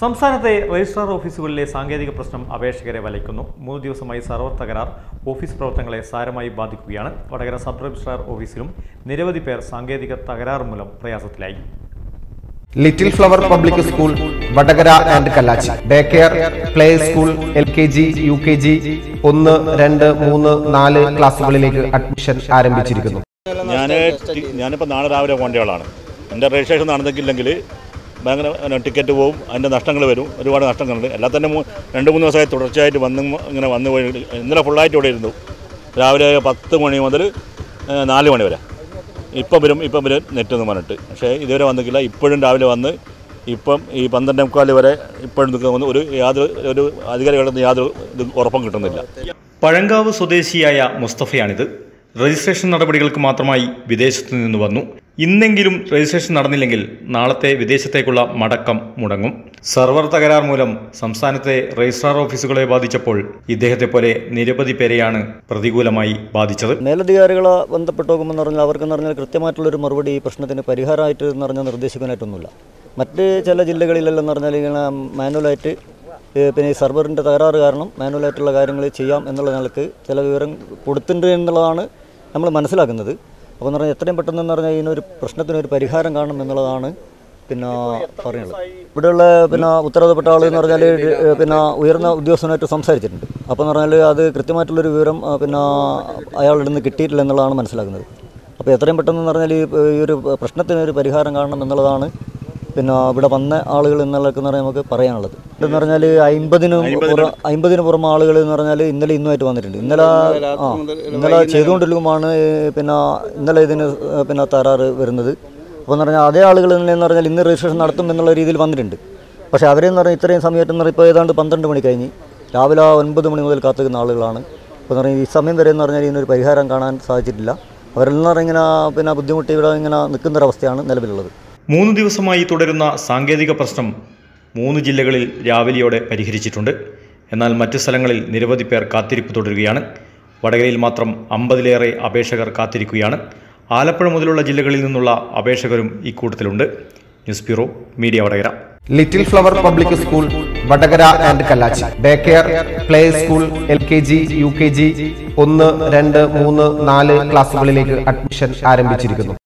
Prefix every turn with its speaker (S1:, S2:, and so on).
S1: സംസ്ഥാനത്തെ രജിസ്ട്രാർ ഓഫീസുകളിലെ സാങ്കേതിക പ്രശ്നം അപേക്ഷകരെ വലയ്ക്കുന്നു. മൂന്ന് ദിവസമായി സർവർ തകരാർ ഓഫീസ് പ്രവർത്തനങ്ങളെ സാരമായി ബാധിക്കുകയാണ്. വടകര സബ് രജിസ്ട്രാർ ഓഫീസിലും നിരവധി പേർ സാങ്കേതിക തകരാർ മൂലം പ്രയാസത്തിലായി.
S2: Little flower public school Vadakara and Kallachi day care play school L K G U K G ഒന്ന് രണ്ട് മൂന്ന് നാല് ക്ലാസ്സുകളിലേക്ക് അഡ്മിഷൻ ആരംഭിച്ചിരിക്കുന്നു.
S3: ഞാൻ ഞാനിപ്പോൾ നാളെ രാവിലെ പോകേണ്ട ആളാണ്. എന്റെ രജിസ്ട്രേഷൻ നടന്നിട്ടില്ലെങ്കിൽ ഭയങ്കര ടിക്കറ്റ് പോവും അതിന്റെ നഷ്ടങ്ങൾ വരും ഒരുപാട് നഷ്ടങ്ങളുണ്ട്. എല്ലാ തന്നെ രണ്ട് മൂന്ന് ദിവസമായി തുടർച്ചയായിട്ട് വന്ന് ഇങ്ങനെ വന്നു പോയി. ഇന്നലെ ഫുള്ളായിട്ട് ഇവിടെ ഇരുന്നു. രാവിലെ പത്ത് മണി മുതൽ നാല് മണി വരെ. ഇപ്പം വരും ഇപ്പം വരും നെറ്റ് എന്ന് പറഞ്ഞിട്ട്. പക്ഷേ ഇതുവരെ വന്നിട്ടില്ല. ഇപ്പോഴും രാവിലെ വന്ന് ഇപ്പം ഈ പന്ത്രണ്ടേ മുക്കാൽ വരെ ഇപ്പോഴും നിൽക്കുന്ന ഒരു യാതൊരു ഒരു അധികാരികളുടെ യാതൊരു ഇത് ഉറപ്പും കിട്ടുന്നില്ല.
S1: പഴങ്കാവ് സ്വദേശിയായ മുസ്തഫയാണിത്. രജിസ്ട്രേഷൻ നടപടികൾക്ക് മാത്രമായി വിദേശത്തു നിന്ന് വന്നു. ഇന്നെങ്കിലും രജിസ്ട്രേഷൻ നടന്നില്ലെങ്കിൽ നാളത്തെ വിദേശത്തേക്കുള്ള മടക്കം മുടങ്ങും. സർവർ തകരാർ മൂലം സംസ്ഥാനത്തെ രജിസ്ട്രാർ ഓഫീസുകളെ ബാധിച്ചപ്പോൾ ഇദ്ദേഹത്തെ പോലെ നിരവധി പേരെയാണ് പ്രതികൂലമായി ബാധിച്ചത്.
S4: മേലധികാരികളെ ബന്ധപ്പെട്ട് നോക്കുമ്പോൾ പറഞ്ഞാൽ അവർക്കെന്ന് പറഞ്ഞാൽ കൃത്യമായിട്ടുള്ളൊരു മറുപടി ഈ പ്രശ്നത്തിന് പരിഹാരമായിട്ട് എന്ന് പറഞ്ഞാൽ നിർദ്ദേശിക്കാനായിട്ടൊന്നുമില്ല. മറ്റ് ചില ജില്ലകളിലെല്ലാം പറഞ്ഞാൽ ഇങ്ങനെ മാനുവലായിട്ട് പിന്നെ ഈ സെർവറിന്റെ തകരാറ് കാരണം മാനുവലായിട്ടുള്ള കാര്യങ്ങൾ ചെയ്യാം എന്നുള്ള നിലയ്ക്ക് ചില വിവരം കൊടുത്തിട്ടുണ്ട് എന്നുള്ളതാണ് നമ്മൾ മനസ്സിലാക്കുന്നത്. അപ്പോൾ എന്ന് പറഞ്ഞാൽ എത്രയും പെട്ടെന്ന് പറഞ്ഞാൽ ഇതിനൊരു പ്രശ്നത്തിനൊരു പരിഹാരം കാണണം എന്നുള്ളതാണ് പിന്നെ പറയുന്നത്. ഇവിടെയുള്ള പിന്നെ ഉത്തരവാദപ്പെട്ട ആൾ എന്ന് പറഞ്ഞാൽ പിന്നെ ഉയർന്ന ഉദ്യോഗസ്ഥനായിട്ട് സംസാരിച്ചിട്ടുണ്ട്. അപ്പോൾ എന്ന് പറഞ്ഞാൽ അത് കൃത്യമായിട്ടുള്ളൊരു വിവരം പിന്നെ അയാളുടെ നിന്ന് കിട്ടിയിട്ടില്ല എന്നുള്ളതാണ് മനസ്സിലാക്കുന്നത്. അപ്പോൾ എത്രയും പെട്ടെന്ന് പറഞ്ഞാൽ ഈ ഒരു പ്രശ്നത്തിനൊരു പരിഹാരം കാണണം എന്നുള്ളതാണ് പിന്നെ ഇവിടെ വന്ന ആളുകൾ എന്നുള്ളതൊക്കെ പറഞ്ഞാൽ നമുക്ക് പറയാനുള്ളത്. എന്ന് പറഞ്ഞാൽ അമ്പതിന് അമ്പതിന് പുറമെ ആളുകൾ എന്ന് പറഞ്ഞാൽ ഇന്നലെ ഇന്നുമായിട്ട് വന്നിട്ടുണ്ട്. ഇന്നലെ ആ ഇന്നലെ ചെയ്തുകൊണ്ടിരിക്കുമ്പോഴാണ് പിന്നെ ഇന്നലെ ഇതിന് പിന്നെ തകരാറ് വരുന്നത്. അപ്പോൾ എന്ന് പറഞ്ഞാൽ അതേ ആളുകൾ എന്ന് പറഞ്ഞാൽ ഇന്ന് രജിസ്ട്രേഷൻ നടത്തും എന്നുള്ള രീതിയിൽ വന്നിട്ടുണ്ട്. പക്ഷേ അവരെന്ന് പറഞ്ഞാൽ ഇത്രയും സമയത്ത് എന്ന് പറഞ്ഞാൽ ഇപ്പോൾ ഏതാണ്ട് പന്ത്രണ്ട് മണി കഴിഞ്ഞ് രാവിലെ ഒൻപത് മണി മുതൽ കാത്തുനിൽക്കുന്ന ആളുകളാണ്. അപ്പോൾ എന്ന് പറഞ്ഞാൽ ഈ സമയം വരെ എന്ന് പറഞ്ഞാൽ ഇതിനൊരു പരിഹാരം കാണാൻ സാധിച്ചിട്ടില്ല. അവരെല്ലാം ഇങ്ങനെ പിന്നെ ബുദ്ധിമുട്ടി ഇവിടെ ഇങ്ങനെ നിൽക്കുന്നൊരവസ്ഥയാണ് നിലവിലുള്ളത്.
S1: മൂന്ന് ദിവസമായി തുടരുന്ന സാങ്കേതിക പ്രശ്നം മൂന്ന് ജില്ലകളിൽ രാവിലെയോടെ പരിഹരിച്ചിട്ടുണ്ട്. എന്നാൽ മറ്റ് സ്ഥലങ്ങളിൽ നിരവധി പേർ കാത്തിരിപ്പ് തുടരുകയാണ്. വടകരയിൽ മാത്രം അമ്പതിലേറെ അപേക്ഷകർ കാത്തിരിക്കുകയാണ്. ആലപ്പുഴ മുതലുള്ള ജില്ലകളിൽ നിന്നുള്ള അപേക്ഷകരും ഇക്കൂട്ടത്തിലുണ്ട് news bureau media Vadakara.
S2: Little flower public school Vadakara and Kallachi. Day care play school L K G U K G ഒന്ന് രണ്ട് മൂന്ന് നാല് ക്ലാസ്സുകളിലേക്ക് അഡ്മിഷൻ ആരംഭിച്ചിരിക്കുന്നു.